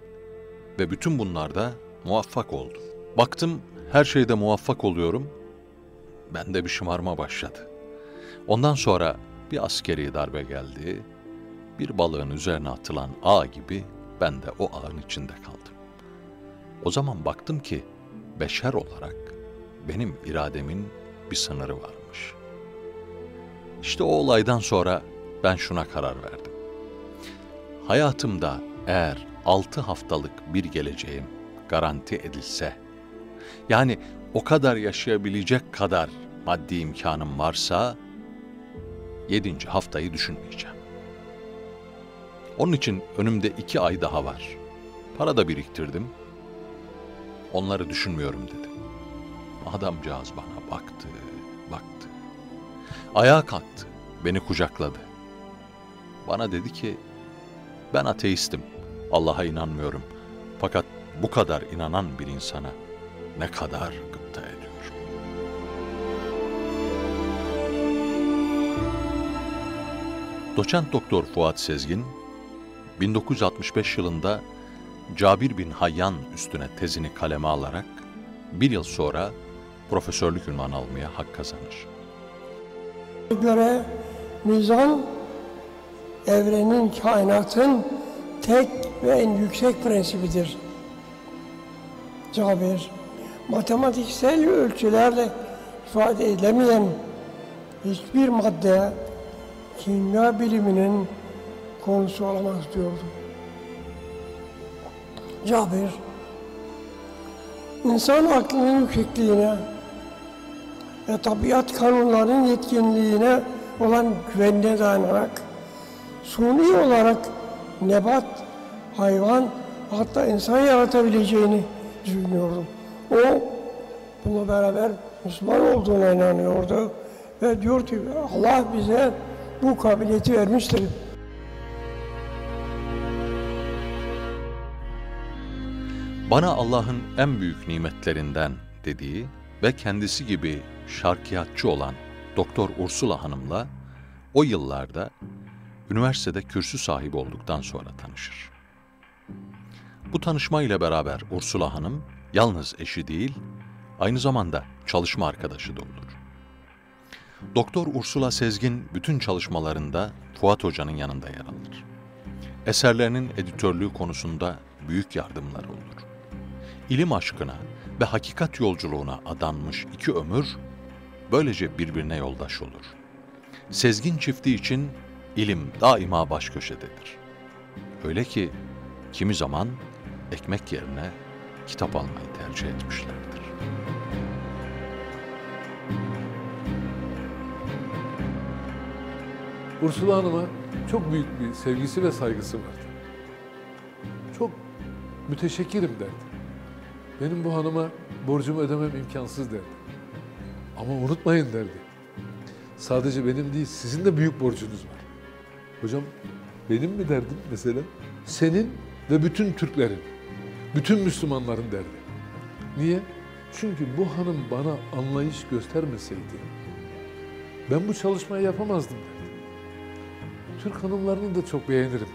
Speaker 1: ve bütün bunlarda muvaffak oldum. Baktım her şeyde muvaffak oluyorum. Bende bir şımarma başladı. Ondan sonra bir askeri darbe geldi. Bir balığın üzerine atılan ağ gibi ben de o ağın içinde kaldım. O zaman baktım ki beşer olarak benim irademin bir sınırı varmış. İşte o olaydan sonra ben şuna karar verdim. Hayatımda eğer altı haftalık bir geleceğim garanti edilse, yani o kadar yaşayabilecek kadar maddi imkanım varsa, yedinci haftayı düşünmeyeceğim. Onun için önümde iki ay daha var. Para da biriktirdim. Onları düşünmüyorum dedim. Adamcağız bana baktı, baktı. Ayağa kalktı, beni kucakladı. Bana dedi ki, ben ateistim, Allah'a inanmıyorum. Fakat bu kadar inanan bir insana ne kadar gıpta ediyorum. Doçent Doktor Fuat Sezgin, 1965 yılında Cabir bin Hayyan üstüne tezini kaleme alarak bir yıl sonra profesörlük ünvanı almaya hak kazanır.
Speaker 4: göre mizan evrenin, kainatın tek ve en yüksek prensibidir. Cabir, matematiksel ölçülerle ifade edilemeyen hiçbir madde kimya biliminin konusu olamaz diyordu. Cabir, insan aklının yüksekliğine ve tabiat kanunlarının yetkinliğine olan güvenine dayanarak suni olarak nebat, hayvan hatta insan yaratabileceğini düşünüyordum. O bununla beraber Müslüman olduğuna inanıyordu ve diyor ki Allah bize bu kabiliyeti vermiştir.
Speaker 1: Bana Allah'ın en büyük nimetlerinden dediği ve kendisi gibi şarkiyatçı olan Doktor Ursula Hanım'la o yıllarda üniversitede kürsü sahibi olduktan sonra tanışır. Bu tanışma ile beraber Ursula Hanım yalnız eşi değil, aynı zamanda çalışma arkadaşı da olur. Doktor Ursula Sezgin bütün çalışmalarında Fuat Hoca'nın yanında yer alır. Eserlerinin editörlüğü konusunda büyük yardımları olur. İlim aşkına ve hakikat yolculuğuna adanmış iki ömür böylece birbirine yoldaş olur. Sezgin çifti için ilim daima baş köşededir. Öyle ki kimi zaman ekmek yerine kitap almayı tercih etmişlerdir.
Speaker 5: Ursula Hanım'a çok büyük bir sevgisi ve saygısı vardı. Çok müteşekkirim derdi. Benim bu hanıma borcumu ödemem imkansız derdi. Ama unutmayın derdi. Sadece benim değil, sizin de büyük borcunuz var. Hocam benim mi derdim mesela? Senin ve bütün Türklerin, bütün Müslümanların derdi. Niye? Çünkü bu hanım bana anlayış göstermeseydi ben bu çalışmayı yapamazdım derdi. Türk hanımlarını da çok beğenirim.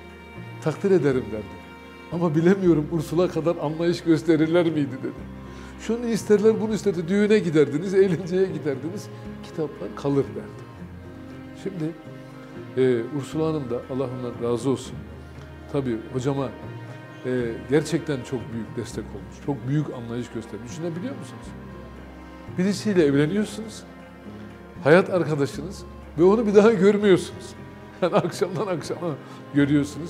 Speaker 5: Takdir ederim derdi. Ama bilemiyorum Ursula kadar anlayış gösterirler miydi dedi. Şunu isterler, bunu isterler. Düğüne giderdiniz, eğlenceye giderdiniz. Kitaplar kalır derdi. Şimdi e, Ursula Hanım da Allah ondan razı olsun. Tabii hocama e, gerçekten çok büyük destek olmuş. Çok büyük anlayış göstermiş. Düşünebiliyor musunuz? Birisiyle evleniyorsunuz. Hayat arkadaşınız ve onu bir daha görmüyorsunuz. Yani akşamdan akşama görüyorsunuz.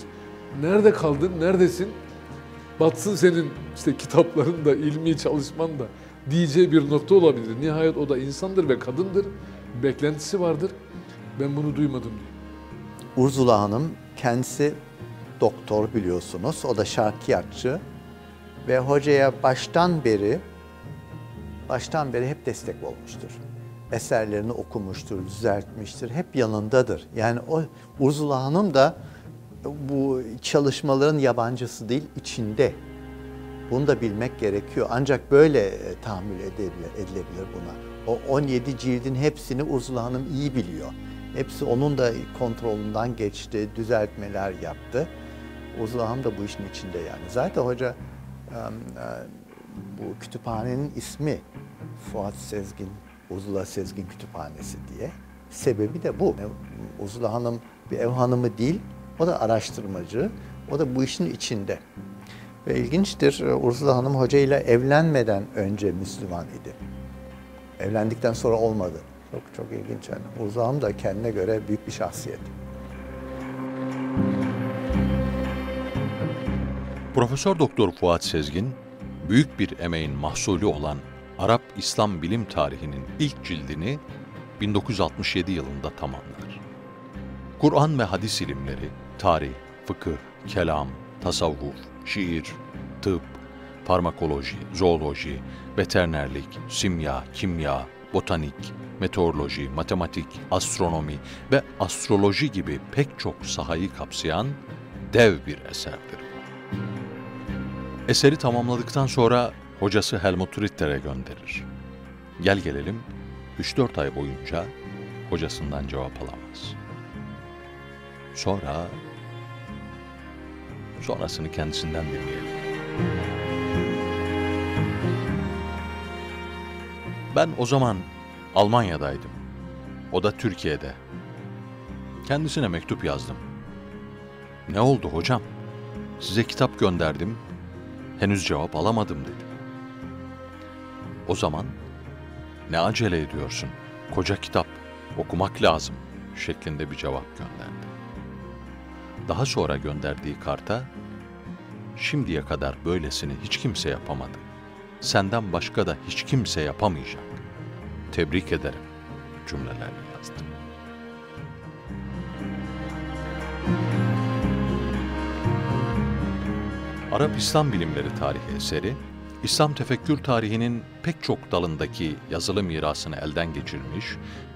Speaker 5: Nerede kaldın, neredesin? Batsın senin işte kitapların da, ilmi çalışman da diyeceği bir nokta olabilir. Nihayet o da insandır ve kadındır. Beklentisi vardır. Ben bunu duymadım diyor.
Speaker 6: Urzula Hanım kendisi doktor biliyorsunuz. O da şarkiyatçı. Ve hocaya baştan beri baştan beri hep destek olmuştur. Eserlerini okumuştur, düzeltmiştir. Hep yanındadır. Yani o Urzula Hanım da bu çalışmaların yabancısı değil, içinde. Bunu da bilmek gerekiyor. Ancak böyle e, tahammül edilebilir, buna. O 17 cildin hepsini Urzula Hanım iyi biliyor. Hepsi onun da kontrolünden geçti, düzeltmeler yaptı. Urzula Hanım da bu işin içinde yani. Zaten hoca e, e, bu kütüphanenin ismi Fuat Sezgin, Urzula Sezgin Kütüphanesi diye. Sebebi de bu. Urzula Hanım bir ev hanımı değil, o da araştırmacı, o da bu işin içinde. Ve ilginçtir, Ursula Hanım Hoca ile evlenmeden önce Müslüman idi. Evlendikten sonra olmadı. Çok çok ilginç yani. Ursula Hanım da kendine göre büyük bir şahsiyet.
Speaker 1: Profesör Doktor Fuat Sezgin, büyük bir emeğin mahsulü olan Arap İslam bilim tarihinin ilk cildini 1967 yılında tamamlar. Kur'an ve hadis ilimleri, tarih, fıkıh, kelam, tasavvuf, şiir, tıp, farmakoloji, zooloji, veterinerlik, simya, kimya, botanik, meteoroloji, matematik, astronomi ve astroloji gibi pek çok sahayı kapsayan dev bir eserdir. Eseri tamamladıktan sonra hocası Helmut Ritter'e gönderir. Gel gelelim 3-4 ay boyunca hocasından cevap alamaz. Sonra sonrasını kendisinden dinleyelim. Ben o zaman Almanya'daydım. O da Türkiye'de. Kendisine mektup yazdım. Ne oldu hocam? Size kitap gönderdim. Henüz cevap alamadım dedi. O zaman ne acele ediyorsun? Koca kitap okumak lazım şeklinde bir cevap gönderdi. Daha sonra gönderdiği karta şimdiye kadar böylesini hiç kimse yapamadı. Senden başka da hiç kimse yapamayacak. Tebrik ederim cümlelerini yazdı. Arap İslam Bilimleri Tarihi eseri, İslam tefekkür tarihinin pek çok dalındaki yazılı mirasını elden geçirmiş,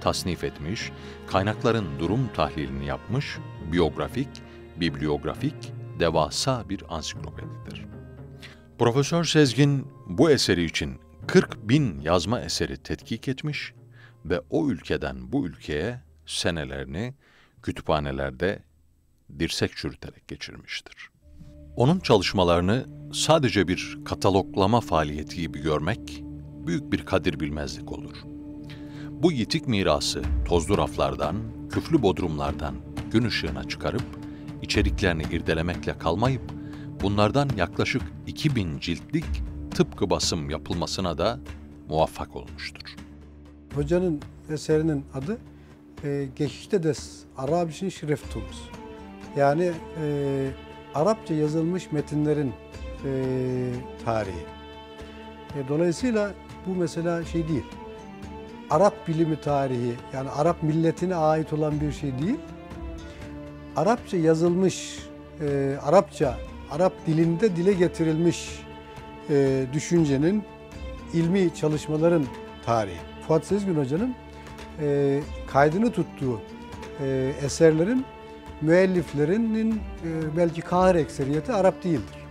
Speaker 1: tasnif etmiş, kaynakların durum tahlilini yapmış, biyografik, bibliografik, devasa bir ansiklopedidir. Profesör Sezgin bu eseri için 40 bin yazma eseri tetkik etmiş ve o ülkeden bu ülkeye senelerini kütüphanelerde dirsek çürüterek geçirmiştir. Onun çalışmalarını sadece bir kataloglama faaliyeti gibi görmek büyük bir kadir bilmezlik olur. Bu yitik mirası tozlu raflardan, küflü bodrumlardan gün ışığına çıkarıp içeriklerini irdelemekle kalmayıp bunlardan yaklaşık 2000 ciltlik tıpkı basım yapılmasına da muvaffak olmuştur.
Speaker 11: Hocanın eserinin adı e, Geçişte des Arabischen Schriftums. Yani e, Arapça yazılmış metinlerin e, tarihi. E, dolayısıyla bu mesela şey değil. Arap bilimi tarihi yani Arap milletine ait olan bir şey değil. Arapça yazılmış, e, Arapça, Arap dilinde dile getirilmiş e, düşüncenin, ilmi çalışmaların tarihi. Fuat Sezgin Hoca'nın e, kaydını tuttuğu e, eserlerin müelliflerinin e, belki kahir ekseriyeti Arap değildir.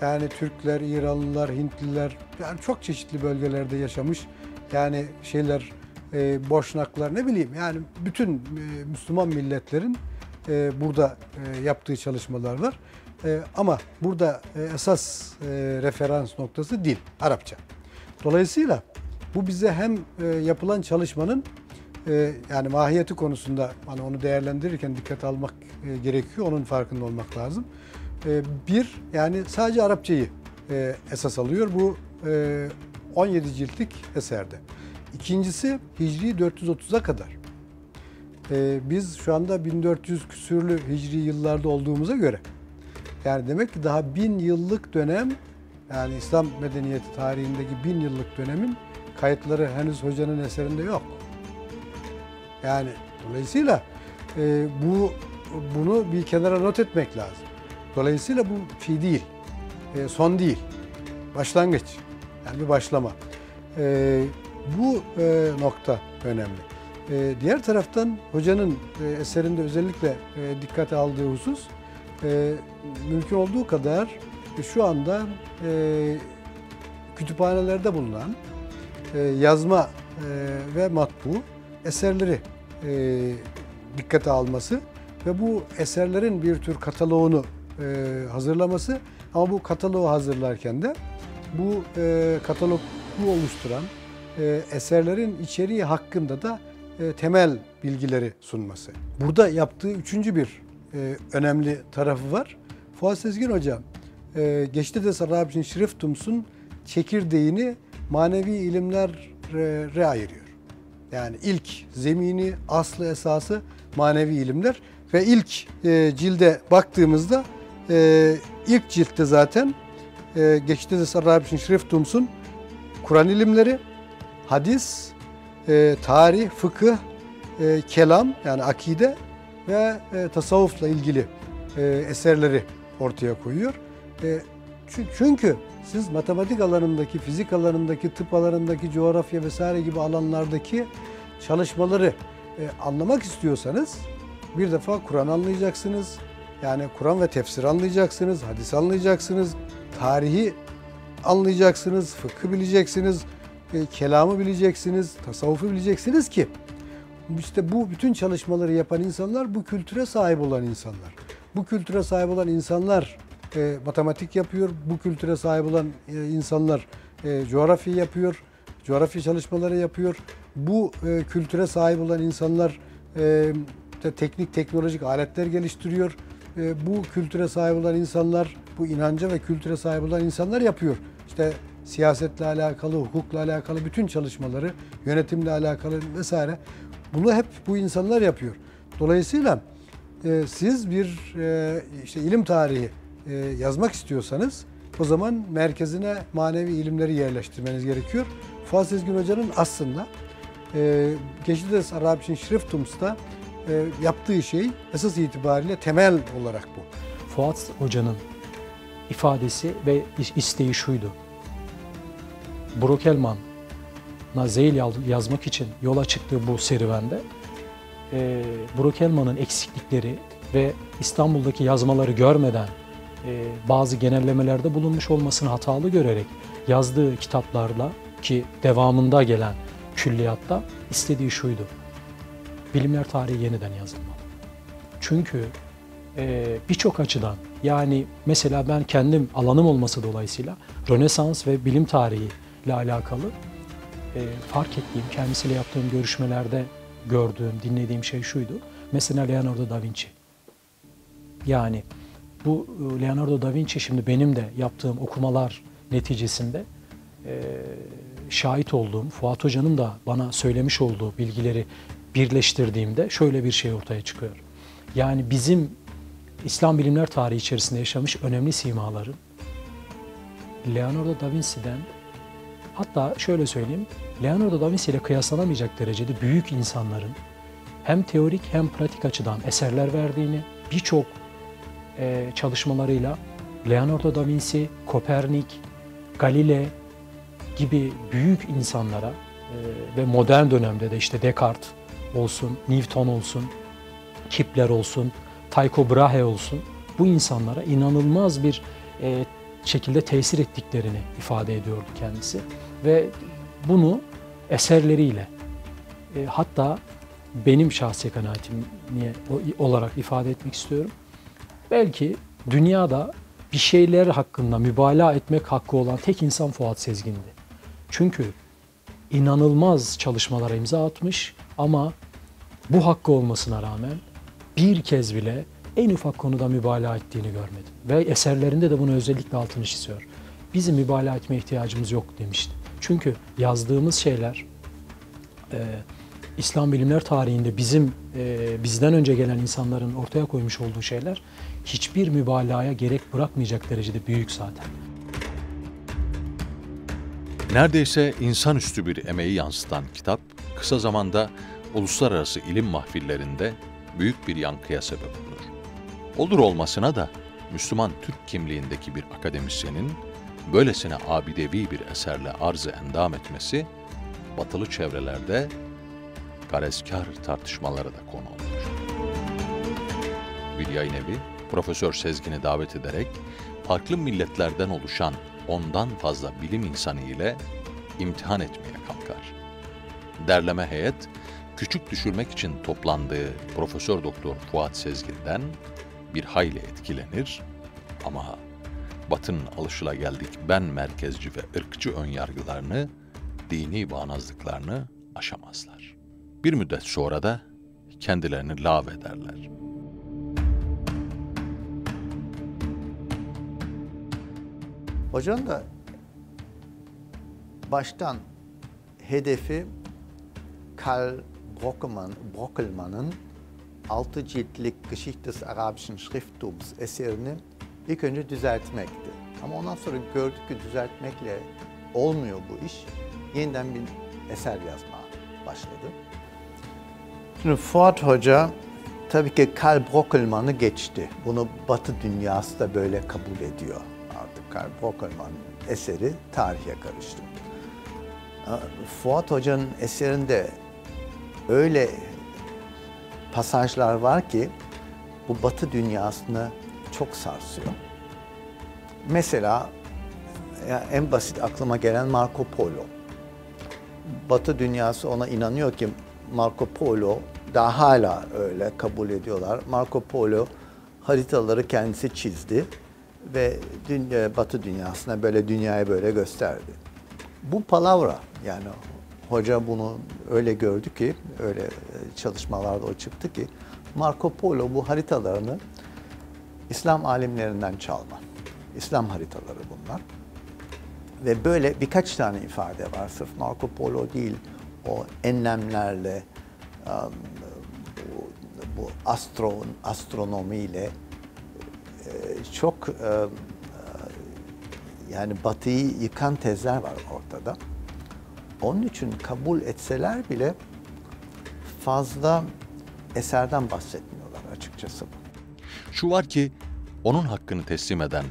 Speaker 11: Yani Türkler, İranlılar, Hintliler yani çok çeşitli bölgelerde yaşamış. Yani şeyler, e, Boşnaklar ne bileyim yani bütün e, Müslüman milletlerin e, burada e, yaptığı çalışmalar var. E, ama burada e, esas e, referans noktası dil, Arapça. Dolayısıyla bu bize hem e, yapılan çalışmanın e, yani mahiyeti konusunda hani onu değerlendirirken dikkat almak e, gerekiyor. Onun farkında olmak lazım. E, bir yani sadece Arapçayı e, esas alıyor bu e, 17 ciltlik eserde. İkincisi Hicri 430'a kadar. E, biz şu anda 1400 küsürlü Hicri yıllarda olduğumuza göre yani demek ki daha bin yıllık dönem yani İslam medeniyeti tarihindeki bin yıllık dönemin kayıtları henüz hocanın eserinde yok. Yani dolayısıyla e, bu bunu bir kenara not etmek lazım. Dolayısıyla bu fi değil, e, son değil, başlangıç. Yani bir başlama. E, bu e, nokta önemli. E, diğer taraftan hocanın e, eserinde özellikle e, dikkate aldığı husus, e, mümkün olduğu kadar e, şu anda e, kütüphanelerde bulunan e, yazma e, ve matbu eserleri e, dikkate alması ve bu eserlerin bir tür kataloğunu e, hazırlaması. Ama bu kataloğu hazırlarken de bu e, katalogu oluşturan e, eserlerin içeriği hakkında da e, temel bilgileri sunması. Burada yaptığı üçüncü bir e, önemli tarafı var. Fuat Sezgin Hoca e, geçti de Sarabiş'in Şriftums'un çekirdeğini manevi ilimlere ayırıyor. Yani ilk zemini, aslı esası manevi ilimler ve ilk e, cilde baktığımızda ilk ciltte zaten e, geçti de Sarabiş'in Şriftums'un Kur'an ilimleri, hadis, e, tarih, fıkıh, e, kelam yani akide ve e, tasavvufla ilgili e, eserleri ortaya koyuyor. E, çünkü siz matematik alanındaki, fizik alanındaki, tıp alanındaki, coğrafya vesaire gibi alanlardaki çalışmaları e, anlamak istiyorsanız bir defa Kur'an anlayacaksınız. Yani Kur'an ve tefsir anlayacaksınız, hadis anlayacaksınız, tarihi anlayacaksınız, fıkıh bileceksiniz, e, kelamı bileceksiniz, tasavvufu bileceksiniz ki işte bu bütün çalışmaları yapan insanlar bu kültüre sahip olan insanlar. Bu kültüre sahip olan insanlar e, matematik yapıyor, bu kültüre sahip olan e, insanlar e, coğrafya yapıyor, coğrafya çalışmaları yapıyor. Bu e, kültüre sahip olan insanlar e, teknik teknolojik aletler geliştiriyor. E, bu kültüre sahip olan insanlar, bu inanca ve kültüre sahip olan insanlar yapıyor. İşte siyasetle alakalı, hukukla alakalı bütün çalışmaları, yönetimle alakalı vesaire. Bunu hep bu insanlar yapıyor. Dolayısıyla e, siz bir e, işte ilim tarihi e, yazmak istiyorsanız o zaman merkezine manevi ilimleri yerleştirmeniz gerekiyor. Fuat Sezgin Hoca'nın aslında e, Geçides Arabişin Şriftums'ta e, yaptığı şey esas itibariyle temel olarak bu.
Speaker 13: Fuat Hoca'nın ifadesi ve isteği şuydu. Brokelman Zeyl yazmak için yola çıktığı bu serüvende e, Brokelman'ın eksiklikleri ve İstanbul'daki yazmaları görmeden e, bazı genellemelerde bulunmuş olmasını hatalı görerek yazdığı kitaplarla ki devamında gelen külliyatta istediği şuydu. Bilimler tarihi yeniden yazılmalı. Çünkü e, birçok açıdan yani mesela ben kendim alanım olması dolayısıyla Rönesans ve bilim tarihi ile alakalı e, fark ettiğim, kendisiyle yaptığım görüşmelerde gördüğüm, dinlediğim şey şuydu. Mesela Leonardo da Vinci. Yani bu e, Leonardo da Vinci şimdi benim de yaptığım okumalar neticesinde e, şahit olduğum, Fuat Hoca'nın da bana söylemiş olduğu bilgileri birleştirdiğimde şöyle bir şey ortaya çıkıyor. Yani bizim İslam bilimler tarihi içerisinde yaşamış önemli simaların Leonardo da Vinci'den hatta şöyle söyleyeyim Leonardo da Vinci ile kıyaslanamayacak derecede büyük insanların hem teorik hem pratik açıdan eserler verdiğini, birçok e, çalışmalarıyla Leonardo da Vinci, Kopernik, Galile gibi büyük insanlara e, ve modern dönemde de işte Descartes olsun, Newton olsun, Kepler olsun, Tycho Brahe olsun bu insanlara inanılmaz bir e, şekilde tesir ettiklerini ifade ediyordu kendisi ve bunu eserleriyle e, hatta benim şahsi kanaatim niye olarak ifade etmek istiyorum. Belki dünyada bir şeyler hakkında mübalağa etmek hakkı olan tek insan Fuat Sezgin'di. Çünkü inanılmaz çalışmalara imza atmış ama bu hakkı olmasına rağmen bir kez bile en ufak konuda mübalağa ettiğini görmedim. Ve eserlerinde de bunu özellikle altını çiziyor. Bizim mübalağa etme ihtiyacımız yok demişti. Çünkü yazdığımız şeyler e, İslam bilimler tarihinde bizim e, bizden önce gelen insanların ortaya koymuş olduğu şeyler hiçbir mübalağaya gerek bırakmayacak derecede büyük zaten.
Speaker 1: Neredeyse insanüstü bir emeği yansıtan kitap, kısa zamanda uluslararası ilim mahfillerinde büyük bir yankıya sebep olur. Olur olmasına da Müslüman Türk kimliğindeki bir akademisyenin böylesine abidevi bir eserle arzı endam etmesi, batılı çevrelerde garezkar tartışmalara da konu olmuş. Bir yayın evi, Profesör Sezgin'i davet ederek farklı milletlerden oluşan ondan fazla bilim insanı ile imtihan etmeye kalkar. Derleme heyet, küçük düşürmek için toplandığı Profesör Doktor Fuat Sezgin'den bir hayli etkilenir ama Batı'nın alışılageldik ben merkezci ve ırkçı önyargılarını, dini bağnazlıklarını aşamazlar. Bir müddet sonra da kendilerini lav ederler.
Speaker 6: Hocanın da baştan hedefi Karl Brockelmann, Brockelmann'ın altı ciltlik Geschichte des Arabischen Schrifttums eserini ilk önce düzeltmekti. Ama ondan sonra gördük ki düzeltmekle olmuyor bu iş. Yeniden bir eser yazmaya başladı. Şimdi Fuat Hoca tabii ki Karl Brockelmann'ı geçti. Bunu Batı dünyası da böyle kabul ediyor artık. Karl Brockelmann eseri tarihe karıştı. Fuat Hoca'nın eserinde öyle pasajlar var ki bu Batı dünyasını çok sarsıyor. Mesela en basit aklıma gelen Marco Polo. Batı dünyası ona inanıyor ki Marco Polo daha hala öyle kabul ediyorlar. Marco Polo haritaları kendisi çizdi ve dünya, Batı dünyasına böyle dünyayı böyle gösterdi. Bu palavra yani hoca bunu öyle gördü ki öyle çalışmalarda o çıktı ki Marco Polo bu haritalarını İslam alimlerinden çalma. İslam haritaları bunlar. Ve böyle birkaç tane ifade var. Sırf Marco Polo değil, o enlemlerle, um, bu, bu astron, astronomiyle e, çok e, yani batıyı yıkan tezler var ortada. Onun için kabul etseler bile fazla eserden bahsetmiyorlar açıkçası.
Speaker 1: Şu var ki onun hakkını teslim eden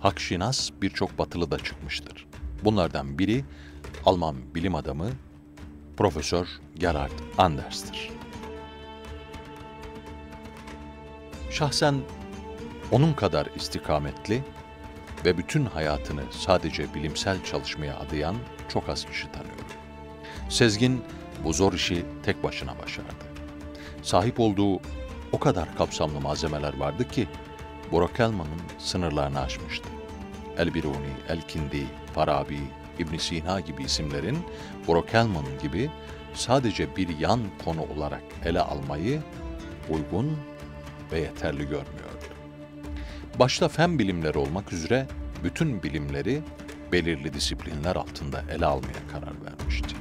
Speaker 1: Hakşinas birçok batılı da çıkmıştır. Bunlardan biri Alman bilim adamı Profesör Gerhard Anders'tir. Şahsen onun kadar istikametli ve bütün hayatını sadece bilimsel çalışmaya adayan çok az kişi tanıyorum. Sezgin bu zor işi tek başına başardı. Sahip olduğu o kadar kapsamlı malzemeler vardı ki Brokelman'ın sınırlarını aşmıştı. El-Biruni, El-Kindi, Farabi, ibn Sina gibi isimlerin Brokelman gibi sadece bir yan konu olarak ele almayı uygun ve yeterli görmüyordu. Başta fen bilimleri olmak üzere bütün bilimleri belirli disiplinler altında ele almaya karar vermişti.